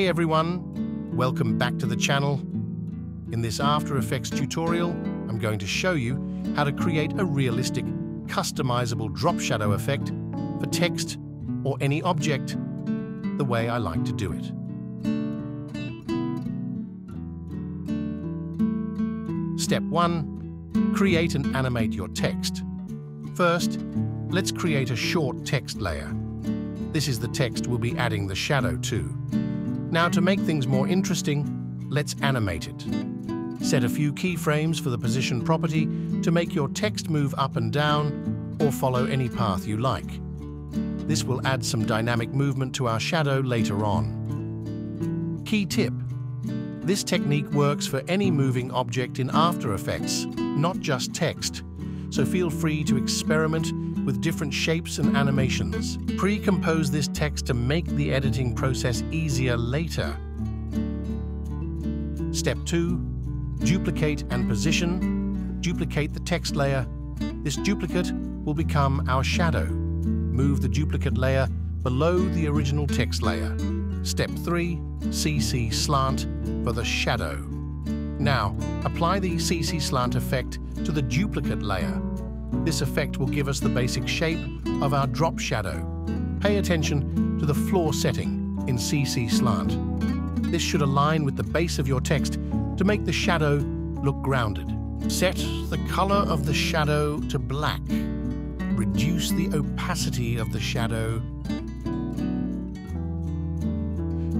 Hey everyone, welcome back to the channel. In this After Effects tutorial, I'm going to show you how to create a realistic, customizable drop shadow effect for text or any object the way I like to do it. Step 1. Create and animate your text. First, let's create a short text layer. This is the text we'll be adding the shadow to. Now to make things more interesting, let's animate it. Set a few keyframes for the position property to make your text move up and down or follow any path you like. This will add some dynamic movement to our shadow later on. Key tip. This technique works for any moving object in After Effects, not just text, so feel free to experiment with different shapes and animations. Pre-compose this text to make the editing process easier later. Step 2. Duplicate and position. Duplicate the text layer. This duplicate will become our shadow. Move the duplicate layer below the original text layer. Step 3. CC slant for the shadow. Now, apply the CC slant effect to the duplicate layer this effect will give us the basic shape of our drop shadow. Pay attention to the floor setting in CC Slant. This should align with the base of your text to make the shadow look grounded. Set the color of the shadow to black. Reduce the opacity of the shadow.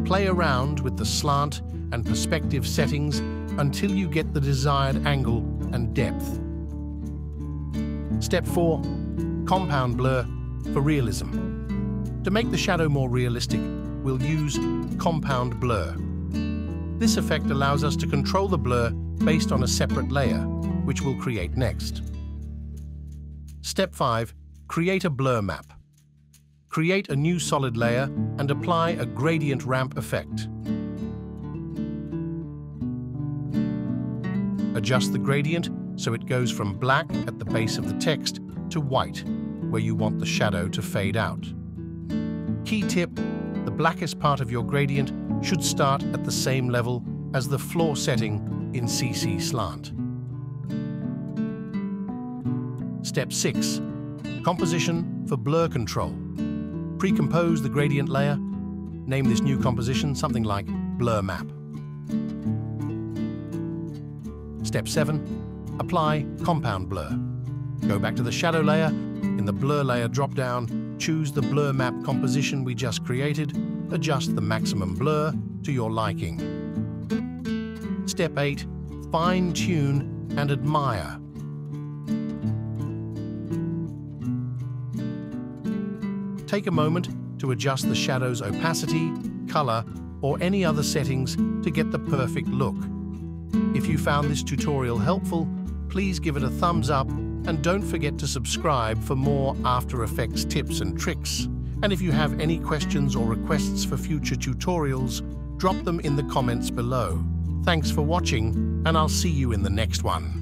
Play around with the slant and perspective settings until you get the desired angle and depth. Step 4. Compound blur for realism. To make the shadow more realistic, we'll use compound blur. This effect allows us to control the blur based on a separate layer, which we'll create next. Step 5. Create a blur map. Create a new solid layer and apply a gradient ramp effect. Adjust the gradient so it goes from black at the base of the text to white, where you want the shadow to fade out. Key tip, the blackest part of your gradient should start at the same level as the floor setting in CC Slant. Step 6. Composition for blur control. Pre-compose the gradient layer. Name this new composition something like Blur Map. Step 7. Apply Compound Blur. Go back to the shadow layer. In the Blur layer drop-down, choose the blur map composition we just created. Adjust the maximum blur to your liking. Step 8. Fine-tune and admire. Take a moment to adjust the shadow's opacity, color, or any other settings to get the perfect look. If you found this tutorial helpful, please give it a thumbs up and don't forget to subscribe for more After Effects tips and tricks. And if you have any questions or requests for future tutorials, drop them in the comments below. Thanks for watching, and I'll see you in the next one.